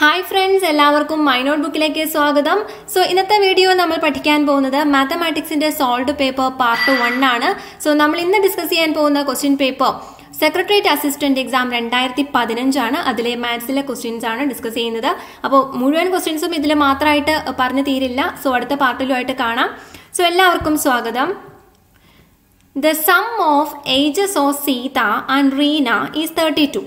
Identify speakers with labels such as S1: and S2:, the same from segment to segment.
S1: Hi friends എല്ലാവർക്കും my not ബുക്കിലേക്ക് സ്വാഗതം. സോ ഇന്നത്തെ വീഡിയോ നമ്മൾ പഠിക്കാൻ പോകുന്നത് മാത്തമാറ്റിക്സിന്റെ സോൾഡ് പേപ്പർ പാർട്ട് വൺ ആണ്. സോ നമ്മൾ ഇന്ന് ഡിസ്കസ് ചെയ്യാൻ പോകുന്ന question paper secretariat assistant exam രണ്ടായിരത്തി പതിനഞ്ചാണ് അതിലെ മാത്സിലെ ക്വസ്റ്റ്യൻസ് ആണ് ഡിസ്കസ് ചെയ്യുന്നത്. അപ്പോൾ മുഴുവൻ ക്വസ്റ്റ്യൻസും ഇതിൽ മാത്രമായിട്ട് പറഞ്ഞു തീരില്ല. സോ അടുത്ത പാർട്ടിലുമായിട്ട് കാണാം. സോ എല്ലാവർക്കും സ്വാഗതം. The sum of ages of Sita and Reena is 32.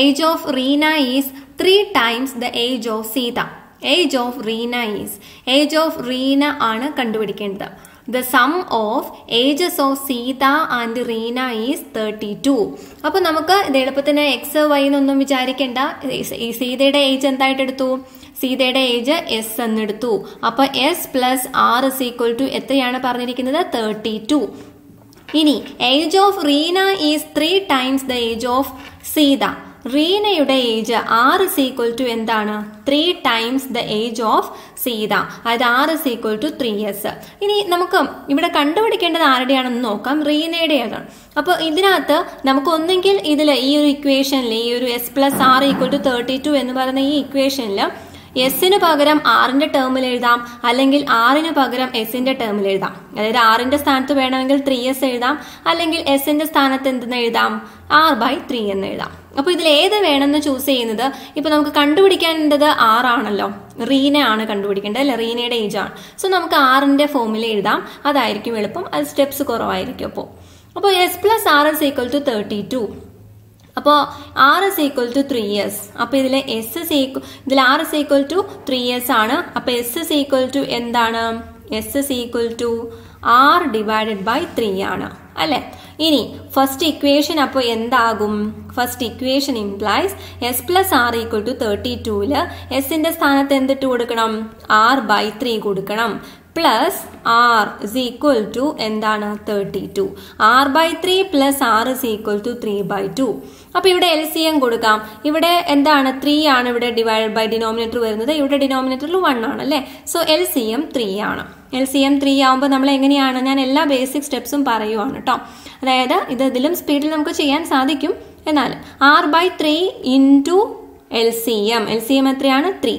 S1: Age of Reena is 3 times the age of Sita. Age of Reena is. Age of Reena ആണ് കണ്ടുപിടിക്കേണ്ടത്. The sum of ages of Sita and Reena is thirty two അപ്പൊ നമുക്ക് ഇത് എളുപ്പത്തിന് X Y എന്നൊന്നും വിചാരിക്കേണ്ട. സീതയുടെ age എന്തായിട്ട് എടുത്തു? സീതയുടെ ഏജ് എസ് എന്നെടുത്തു അപ്പൊ S plus R is equal to എത്രയാണ് പറഞ്ഞിരിക്കുന്നത്? തേർട്ടി ടു ഇനി age of Reena is three times the age of Sita റീനയുടെ age is equal to എന്താണ്? Three times the age of Sita. അതായത് is equal to three years ഇനി നമുക്ക് ഇവിടെ കണ്ടുപിടിക്കേണ്ടത് ആരുടെയാണെന്ന് നോക്കാം. റീനയുടേതാണ് അപ്പോൾ ഇതിനകത്ത് നമുക്ക് ഒന്നെങ്കിൽ ഇതിൽ ഈ ഒരു ഇക്വേഷനിൽ ഈ ഒരു S plus R equal to thirty two എന്ന് പറയുന്ന ഈ ഇക്വേഷനിൽ എസിന് പകരം ആറിന്റെ ടേമിൽ എഴുതാം. അല്ലെങ്കിൽ ആറിന് പകരം എസിന്റെ ടേമിൽ എഴുതാം. അതായത് ആറിന്റെ സ്ഥാനത്ത് വേണമെങ്കിൽ ത്രീ എസ് എഴുതാം. അല്ലെങ്കിൽ എസിന്റെ സ്ഥാനത്ത് എന്തെന്ന് എഴുതാം? ആർ ബൈ ത്രീ എന്ന് എഴുതാം. അപ്പൊ ഇതിൽ ഏത് വേണമെന്ന് ചൂസ് ചെയ്യുന്നത്? ഇപ്പൊ നമുക്ക് കണ്ടുപിടിക്കേണ്ടത് ആറാണല്ലോ റീന ആണ് കണ്ടുപിടിക്കേണ്ടത് അല്ലെ? റീനയുടെ ഏജ് ആണ്. സോ നമുക്ക് ആറിന്റെ ഫോമിൽ എഴുതാം. അതായിരിക്കും എളുപ്പം. അത് സ്റ്റെപ്സ് കുറവായിരിക്കും അപ്പോൾ. അപ്പോൾ S plus R S equal to thirty two അപ്പോൾ R S equal to three years അപ്പോൾ ഇതിൽ എസ് എസ് ഈക്വൽ ഇതിൽ R S equal to three years ആണ്. അപ്പോൾ എസ് എസ് ഈക്വൽ ടു എന്താണ്? S S equal to R divided by three ആണ്. അല്ലെ? ഇനി ഫസ്റ്റ് ഇക്വേഷൻ അപ്പോൾ എന്താകും? First equation implies S plus R equal to thirty tool എസിന്റെ സ്ഥാനത്ത് എന്തിട്ട് കൊടുക്കണം? ആർ ബൈ ത്രീ കൊടുക്കണം. Plus R is equal to എന്താണ്? Thirty two R by three plus R is equal to three by two അപ്പൊ ഇവിടെ L C M കൊടുക്കാം. ഇവിടെ എന്താണ്? ത്രീ ആണ് ഇവിടെ ഡിവൈഡ് ബൈ ഡിനോമിനേറ്റർ വരുന്നത്. ഇവിടെ ഡിനോമിനേറ്ററിൽ വൺ ആണ് അല്ലേ? So L C M three ആണ്. എൽ സി എം ത്രീ ആവുമ്പോൾ നമ്മൾ എങ്ങനെയാണ്? ഞാൻ എല്ലാ ബേസിക് സ്റ്റെപ്സും പറയുവാണ് കേട്ടോ അതായത് ഇത് ഇതിലും സ്പീഡിൽ നമുക്ക് ചെയ്യാൻ സാധിക്കും. എന്നാൽ R by three into L C M L C M എത്രയാണ്? Three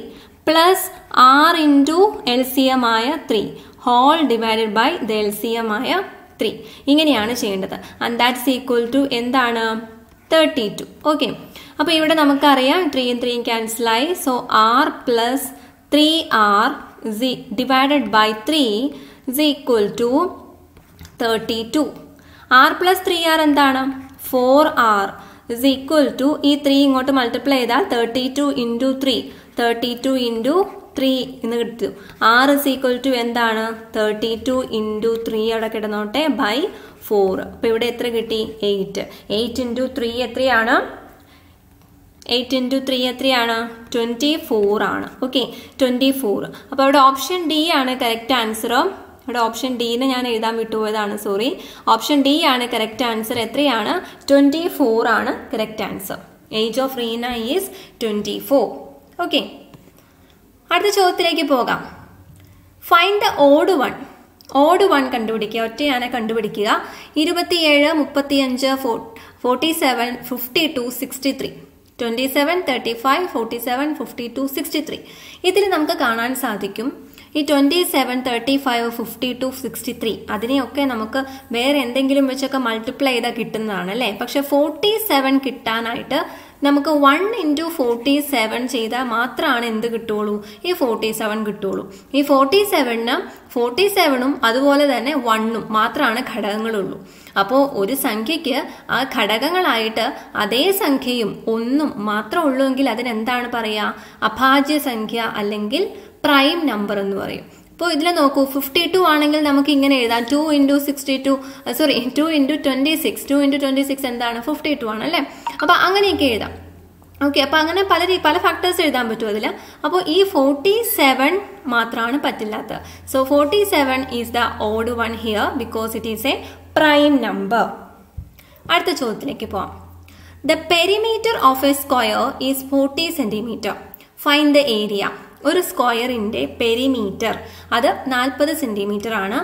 S1: plus R into L C M ആയ three whole divided by the L C M ആയ ത്രീ ഇങ്ങനെയാണ് ചെയ്യേണ്ടത്. ആൻഡ് ദാറ്റ്സ് ഈക്വൽ ടു എന്താണ്? തേർട്ടി ടു ഓക്കെ അപ്പോൾ ഇവിടെ നമുക്കറിയാം ത്രീയും ത്രീയും ക്യാൻസലായി so R plus three R divided by three is equal to thirty two R plus three R എന്താണ്? Four R is equal to ഈ ത്രീ ഇങ്ങോട്ട് മൾട്ടിപ്ലൈ ചെയ്താൽ thirty two into three thirty two into three എന്ന് കിട്ടും. R is equal to എന്താണ്? Thirty two into three അവിടെ കിടന്നോട്ടെ by four അപ്പോൾ ഇവിടെ എത്ര കിട്ടി? എയ്റ്റ് എയ്റ്റ് ഇന്റു ത്രീ എത്രയാണ്? എയ്റ്റ് ഇന്റു ത്രീ എത്രയാണ്? ട്വന്റി ഫോർ ആണ്. ഓക്കെ ട്വന്റി ഫോർ അപ്പോൾ അവിടെ ഓപ്ഷൻ ഡി ആണ് കറക്റ്റ് ആൻസർ ഇവിടെ ഓപ്ഷൻ ഡിന്ന് ഞാൻ എഴുതാൻ വിട്ടുപോയതാണ് സോറി ഓപ്ഷൻ ഡി ആണ് കറക്റ്റ് ആൻസർ എത്രയാണ്? ട്വന്റി ഫോർ ആണ് correct answer age of Reena is twenty four okay അടുത്ത ചോദ്യത്തിലേക്ക് പോകാം. Find the odd one odd one കണ്ടുപിടിക്കുക. ഒറ്റയാനെ കണ്ടുപിടിക്കുക. ഇരുപത്തിയേഴ് മുപ്പത്തിയഞ്ച് forty seven fifty two sixty three twenty seven thirty five forty seven fifty two sixty three ഇതിൽ നമുക്ക് കാണാൻ സാധിക്കും. ഈ twenty seven thirty five fifty two sixty three അതിനെയൊക്കെ നമുക്ക് വേറെ എന്തെങ്കിലും വെച്ചൊക്കെ മൾട്ടിപ്ലൈ ചെയ്താൽ കിട്ടുന്നതാണ് അല്ലേ? പക്ഷെ ഫോർട്ടി സെവൻ കിട്ടാനായിട്ട് നമുക്ക് വൺ ഇന്റു ഫോർട്ടി സെവൻ ചെയ്താൽ മാത്രമാണ് എന്ത് കിട്ടുള്ളൂ? ഈ ഫോർട്ടി സെവൻ കിട്ടുള്ളൂ. ഈ ഫോർട്ടി സെവനിന് ഫോർട്ടി സെവനും അതുപോലെ തന്നെ വണ്ണും മാത്രമാണ് ഘടകങ്ങളുള്ളൂ. അപ്പോൾ ഒരു സംഖ്യയ്ക്ക് ആ ഘടകങ്ങളായിട്ട് അതേ സംഖ്യയും ഒന്നും മാത്രം ഉള്ളൂ എങ്കിൽ അതിനെന്താണ് പറയുക അഭാജ്യ സംഖ്യ അല്ലെങ്കിൽ പ്രൈം നമ്പർ എന്ന് പറയും. ഇപ്പോൾ ഇതിൽ നോക്കൂ ഫിഫ്റ്റി ടു ആണെങ്കിൽ നമുക്ക് ഇങ്ങനെ എഴുതാം. Two into sixty two sorry two into twenty six two into twenty six എന്താണ്? ഫിഫ്റ്റി ടു ആണ് അല്ലേ അപ്പോൾ അങ്ങനെയൊക്കെ എഴുതാം. ഓക്കെ അപ്പോൾ അങ്ങനെ പല പല ഫാക്ടേഴ്സ് എഴുതാൻ പറ്റും അതിൽ അപ്പോൾ ഈ ഫോർട്ടി സെവൻ മാത്രമാണ് പറ്റില്ലാത്തത്. So forty seven is the odd one here because it is a prime number അടുത്ത ചോദ്യത്തിലേക്ക് പോവാം. The perimeter of a square is forty centimetre find the area ഒരു സ്ക്വയറിന്റെ പെരിമീറ്റർ അത് നാൽപ്പത് സെന്റിമീറ്റർ ആണ്.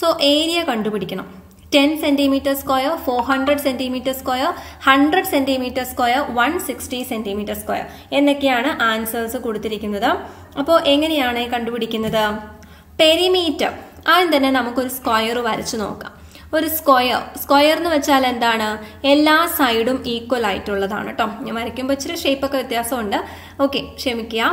S1: സോ ഏരിയ കണ്ടുപിടിക്കണം. Ten centimetre square four hundred centimetre square hundred centimetre square one sixty centimetre square എന്നൊക്കെയാണ് ആൻസേഴ്സ് കൊടുത്തിരിക്കുന്നത്. അപ്പോൾ എങ്ങനെയാണ് കണ്ടുപിടിക്കുന്നത്? പെരിമീറ്റർ ആദ്യം തന്നെ നമുക്കൊരു സ്ക്വയർ വരച്ചു നോക്കാം. ഒരു സ്ക്വയർ സ്ക്വയർ എന്ന് വെച്ചാൽ എന്താണ്? എല്ലാ സൈഡും ഈക്വൽ ആയിട്ടുള്ളതാണ് കേട്ടോ ഞാൻ വരയ്ക്കുമ്പോൾ ഇച്ചിരി ഷേപ്പൊക്കെ വ്യത്യാസമുണ്ട്. ഓക്കെ ക്ഷമിക്കുക.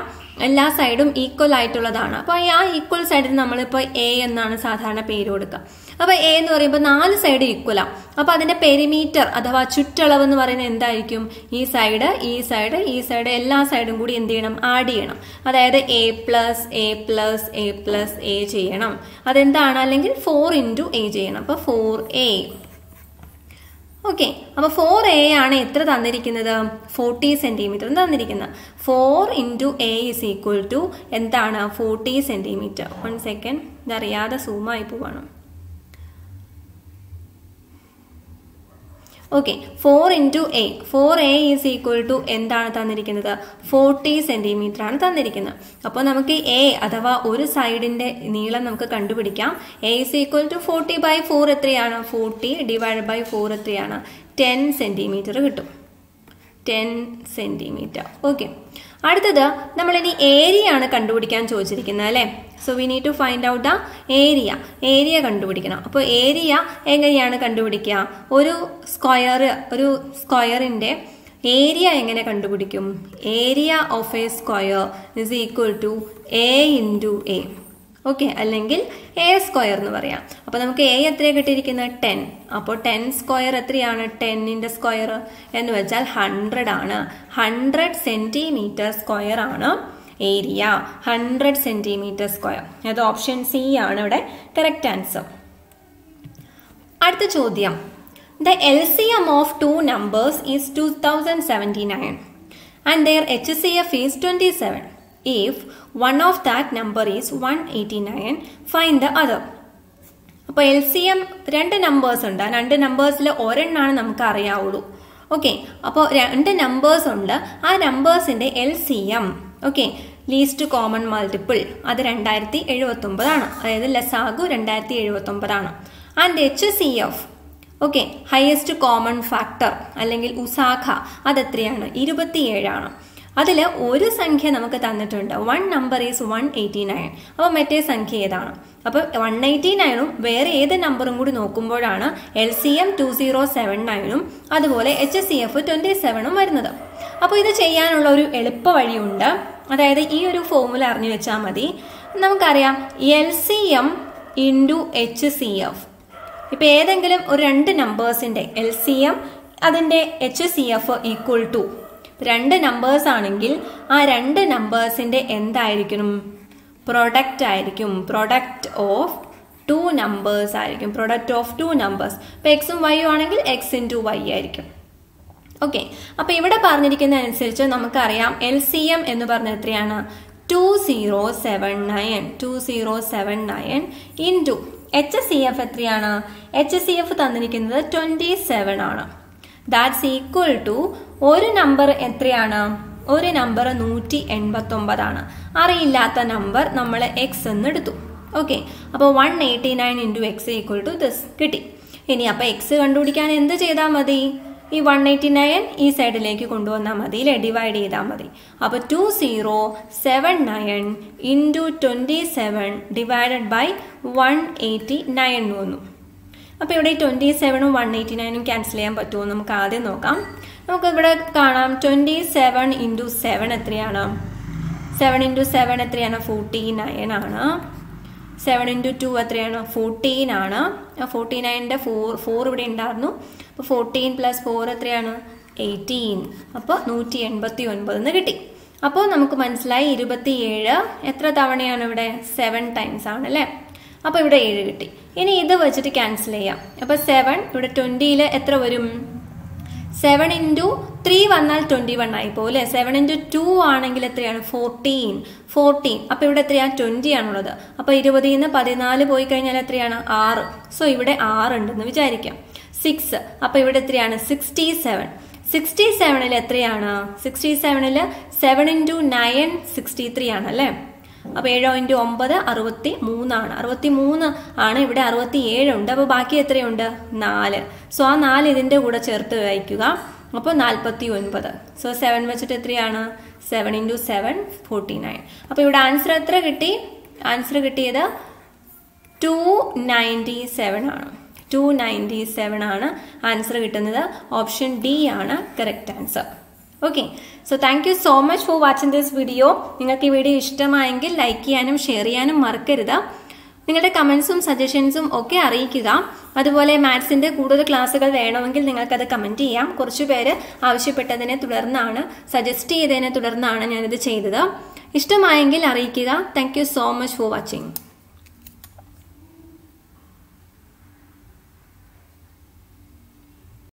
S1: എല്ലാ സൈഡും ഈക്വൽ ആയിട്ടുള്ളതാണ്. അപ്പോൾ ആ ഈക്വൽ സൈഡിൽ നമ്മളിപ്പോൾ എ എന്നാണ് സാധാരണ പേര് കൊടുക്കുക. അപ്പോൾ എ എന്ന് പറയുമ്പോൾ നാല് സൈഡ് ഈക്വലാണ് അപ്പോൾ അതിന്റെ പെരിമീറ്റർ അഥവാ ചുറ്റളവ് എന്ന് പറയുന്നത് എന്തായിരിക്കും? ഈ സൈഡ് ഈ സൈഡ് ഈ സൈഡ് എല്ലാ സൈഡും കൂടി എന്ത് ചെയ്യണം? ആഡ് ചെയ്യണം. അതായത് A plus A plus A plus A ചെയ്യണം. അതെന്താണ്? അല്ലെങ്കിൽ ഫോർ ഇന്റു എ ചെയ്യണം. അപ്പോൾ ഫോർ എ ഓക്കെ അപ്പൊ ഫോർ എ ആണ് എത്ര തന്നിരിക്കുന്നത്? ഫോർട്ടി സെന്റിമീറ്റർ തന്നിരിക്കുന്നത്. Four into A is equal to എന്താണ്? ഫോർട്ടി സെന്റിമീറ്റർ വൺ സെക്കൻഡ് ഇതറിയാതെ സൂമായി പോവാണ്. Okay four into A four A is equal to എന്താണ് തന്നിരിക്കുന്നത്? ഫോർട്ടി സെന്റിമീറ്റർ ആണ് തന്നിരിക്കുന്നത്. അപ്പോൾ നമുക്ക് എ അഥവാ ഒരു സൈഡിന്റെ നീളം നമുക്ക് കണ്ടുപിടിക്കാം. A is equal to forty by four എത്രയാണ്? ഫോർട്ടി ഡിവൈഡ് ബൈ ഫോർ എത്രയാണ്? ടെൻ സെന്റിമീറ്റർ കിട്ടും. ടെൻ സെന്റിമീറ്റർ ഓക്കെ അടുത്തത് നമ്മൾ ഇനി ഏരിയ ആണ് കണ്ടുപിടിക്കാൻ ചോദിച്ചിരിക്കുന്നത് അല്ലേ? So we need to find out the area area കണ്ടുപിടിക്കണം. അപ്പോൾ ഏരിയ എങ്ങനെയാണ് കണ്ടുപിടിക്കുക? ഒരു സ്ക്വയർ ഒരു സ്ക്വയറിന്റെ ഏരിയ എങ്ങനെ കണ്ടുപിടിക്കും? Area of a square is equal to A into A okay അല്ലെങ്കിൽ എ സ്ക്വയർ എന്ന് പറയാം. അപ്പൊ നമുക്ക് എ എത്രയാണ് കിട്ടിയിരിക്കുന്നത്? ടെൻ. അപ്പോൾ ടെൻ സ്ക്വയർ എത്രയാണ്? ടെന്നിന്റെ സ്ക്വയർ എന്ന് വെച്ചാൽ ഹൺഡ്രഡ് ആണ്. ഹൺഡ്രഡ് സെന്റിമീറ്റർ സ്ക്വയർ ആണ് ഏരിയ ഹൺഡ്രഡ് സെന്റിമീറ്റർ സ്ക്വയർ അത് ഓപ്ഷൻ സി ആണ് ഇവിടെ കറക്റ്റ് ആൻസർ അടുത്ത ചോദ്യം. The L C M of two numbers is two thousand seventy nine and their H C F is twenty seven of that number is one eighty nine find the other അപ്പോൾ L C M രണ്ട് numbers ഉണ്ട്. രണ്ട് നമ്പേഴ്സിൽ ഒരെണ്ണാണ് നമുക്ക് അറിയാവുള്ളൂ. Okay അപ്പോൾ രണ്ട് numbers ഉണ്ട്. ആ നമ്പേഴ്സിന്റെ L C M okay least common multiple അത് രണ്ടായിരത്തി എഴുപത്തി ഒമ്പതാണ് അതായത് ലസാഗു രണ്ടായിരത്തി എഴുപത്തി ഒമ്പതാണ് and H C F okay highest common factor അല്ലെങ്കിൽ ഉസാഖ അതെത്രയാണ്? ഇരുപത്തിയേഴാണ്. അതിൽ ഒരു സംഖ്യ നമുക്ക് തന്നിട്ടുണ്ട്. One number is one eighty nine അപ്പോൾ മറ്റേ സംഖ്യ ഏതാണ്? അപ്പോൾ വൺ എയ്റ്റി നയനും വേറെ ഏത് നമ്പറും കൂടി നോക്കുമ്പോഴാണ് L C M two zero seven നയനും അതുപോലെ എച്ച് സി എഫ് ട്വന്റി സെവനും വരുന്നത്. അപ്പോൾ ഇത് ചെയ്യാനുള്ള ഒരു എളുപ്പ വഴിയുണ്ട്. അതായത് ഈ ഒരു ഫോർമുല അറിഞ്ഞു വെച്ചാൽ മതി. നമുക്കറിയാം L C M into H C F ഇപ്പൊ ഏതെങ്കിലും ഒരു രണ്ട് നമ്പേഴ്സിന്റെ എൽ സി എം അതിന്റെ H C F equal to രണ്ട് നമ്പേഴ്സ് ആണെങ്കിൽ ആ രണ്ട് നമ്പേഴ്സിന്റെ എന്തായിരിക്കണം പ്രൊഡക്റ്റ് ആയിരിക്കും. പ്രൊഡക്റ്റ് ഓഫ് ടു നമ്പേഴ്സ് ആയിരിക്കും. പ്രൊഡക്റ്റ് ഓഫ് ടു നമ്പേഴ്സ് ഇപ്പൊ എക്സും വൈയും ആണെങ്കിൽ എക്സ് ഇന്റു വൈ ആയിരിക്കും. ഓക്കെ അപ്പൊ ഇവിടെ പറഞ്ഞിരിക്കുന്ന അനുസരിച്ച് നമുക്കറിയാം എൽ സി എം എന്ന് പറഞ്ഞ എത്രയാണ്? Two zero seven nine two zero seven nine into H C F എത്രയാണ്? എച്ച് സി എഫ് തന്നിരിക്കുന്നത് ട്വന്റി സെവൻ ആണ്. ദാറ്റ്സ് ഈക്വൽ ടു ഒരു നമ്പർ എത്രയാണ്? ഒരു നമ്പർ നൂറ്റി എൺപത്തി ഒമ്പതാണ് അറിയില്ലാത്ത നമ്പർ നമ്മൾ എക്സ് എന്ന് എടുത്തു. ഓക്കെ അപ്പോൾ one eighty nine into X equal to this കിട്ടി. ഇനി അപ്പോൾ എക്സ് കണ്ടുപിടിക്കാൻ എന്ത് ചെയ്താൽ മതി? ഈ വൺ എയ്റ്റി നയൻ ഈ സൈഡിലേക്ക് കൊണ്ടുവന്നാൽ മതി. അല്ലേ ഡിവൈഡ് ചെയ്താൽ മതി. അപ്പോൾ two zero seven nine into twenty seven divided by one eighty nine വന്നു. അപ്പോൾ ഇവിടെ ട്വന്റി സെവനും വൺ എയ്റ്റി നയനും ക്യാൻസൽ ചെയ്യാൻ പറ്റുമോ? നമുക്ക് ആദ്യം നോക്കാം. നമുക്ക് ഇവിടെ കാണാം ട്വന്റി സെവൻ ഇന്റു സെവൻ എത്രയാണ്? സെവൻ ഇന്റു സെവൻ എത്രയാണ്? ഫോർട്ടി നയൻ ആണ്. സെവൻ ഇന്റു ടു എത്രയാണ്? ഫോർട്ടീൻ ആണ്. ഫോർട്ടി നയന്റെ ഫോർ ഫോർ ഇവിടെ ഉണ്ടായിരുന്നു. അപ്പോൾ ഫോർട്ടീൻ പ്ലസ് ഫോർ എത്രയാണ്? എയ്റ്റീൻ അപ്പോൾ നൂറ്റി എൺപത്തി ഒൻപതെന്ന് കിട്ടി. അപ്പോൾ നമുക്ക് മനസ്സിലായി ഇരുപത്തിയേഴ് എത്ര തവണയാണ് ഇവിടെ? സെവൻ ടൈംസ് ആണ് അല്ലേ? അപ്പോൾ ഇവിടെ ഏഴ് കിട്ടി. ഇനി ഇത് വെച്ചിട്ട് ക്യാൻസൽ ചെയ്യാം. അപ്പോൾ സെവൻ ഇവിടെ ട്വന്റിയിൽ എത്ര വരും? സെവൻ ഇന്റു ത്രീ വന്നാൽ ട്വന്റി വൺ ആയി പോകും അല്ലേ? സെവൻ ഇന്റു ടു ആണെങ്കിൽ എത്രയാണ്? ഫോർട്ടീൻ ഫോർട്ടീൻ അപ്പോൾ ഇവിടെ എത്രയാണ് ട്വന്റി ആണുള്ളത്. അപ്പോൾ ഇരുപതിൽ നിന്ന് പതിനാല് പോയി കഴിഞ്ഞാൽ എത്രയാണ്? ആറ്. സോ ഇവിടെ ആറ് ഉണ്ടെന്ന് വിചാരിക്കാം. സിക്സ് അപ്പോൾ ഇവിടെ എത്രയാണ്? സിക്സ്റ്റി സെവൻ സിക്സ്റ്റി സെവനിൽ എത്രയാണ്? സിക്സ്റ്റി സെവനിൽ seven into nine sixty three ആണ് അല്ലേ? അപ്പോൾ ഏഴോ ഇന്റു ഒമ്പത് അറുപത്തി മൂന്നാണ് അറുപത്തി മൂന്ന് ആണ് ഇവിടെ അറുപത്തി ഏഴുണ്ട് അപ്പോൾ ബാക്കി എത്രയുണ്ട്? നാല്. സോ ആ നാല് ഇതിന്റെ കൂടെ ചേർത്ത് വായിക്കുക. അപ്പോൾ നാൽപ്പത്തി ഒൻപത് സോ സെവൻ വെച്ചിട്ട് എത്രയാണ്? Seven into seven forty nine അപ്പോൾ ഇവിടെ ആൻസർ എത്ര കിട്ടി? ആൻസർ കിട്ടിയത് ടു നയന്റി സെവൻ ആണ്. ടു നയന്റി സെവൻ ആണ് ആൻസർ കിട്ടുന്നത്. ഓപ്ഷൻ ഡി ആണ് correct answer okay so thank you so much for watching this video നിങ്ങൾക്ക് ഈ വീഡിയോ ഇഷ്ടമായെങ്കിൽ ലൈക്ക് ചെയ്യാനും ഷെയർ ചെയ്യാനും മറക്കരുത്. നിങ്ങളുടെ കമൻസും സജഷൻസും ഒക്കെ അറിയിക്കുക. അതുപോലെ മാത്സിന്റെ കൂടുതൽ ക്ലാസ്സുകൾ വേണമെങ്കിൽ നിങ്ങൾക്കത് കമന്റ് ചെയ്യാം. കുറച്ചു പേര് ആവശ്യപ്പെട്ടതിനെ തുടർന്നാണ് സജസ്റ്റ് ചെയ്തതിനെ തുടർന്നാണ് ഞാനിത് ചെയ്തത്. ഇഷ്ടമായെങ്കിൽ അറിയിക്കുക. Thank so much for watching